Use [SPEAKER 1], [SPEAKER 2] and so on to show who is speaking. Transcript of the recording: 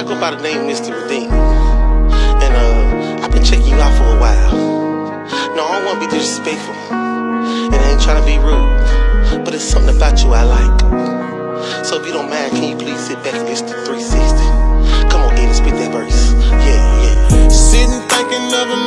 [SPEAKER 1] I go by the name Mr. Redeem. And uh, I've been checking you out for a while. No, I don't want to be disrespectful. And I ain't trying to be rude. But it's something about you I like. So if you don't mind, can you please sit back and listen 360? Come on in and spit that verse. Yeah, yeah.
[SPEAKER 2] Sitting thinking of a